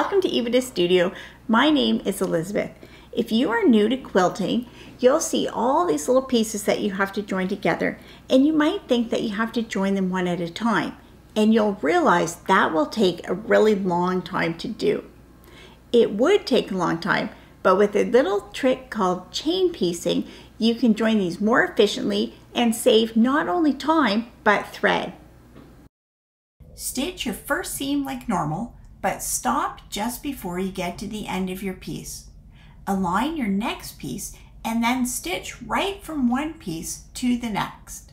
Welcome to Epida Studio. My name is Elizabeth. If you are new to quilting, you'll see all these little pieces that you have to join together and you might think that you have to join them one at a time and you'll realize that will take a really long time to do. It would take a long time, but with a little trick called chain piecing, you can join these more efficiently and save not only time, but thread. Stitch your first seam like normal, but stop just before you get to the end of your piece. Align your next piece and then stitch right from one piece to the next.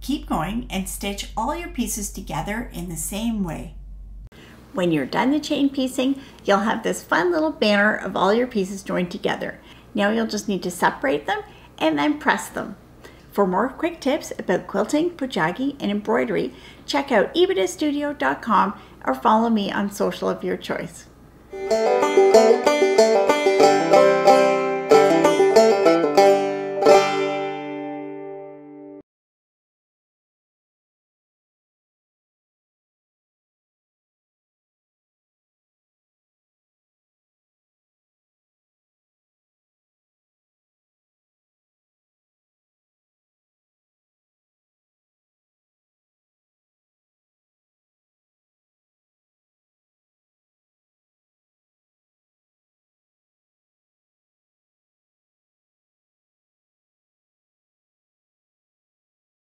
Keep going and stitch all your pieces together in the same way. When you're done the chain piecing, you'll have this fun little banner of all your pieces joined together. Now you'll just need to separate them and then press them. For more quick tips about quilting, pojagi, and embroidery, check out epidastudio.com or follow me on social of your choice.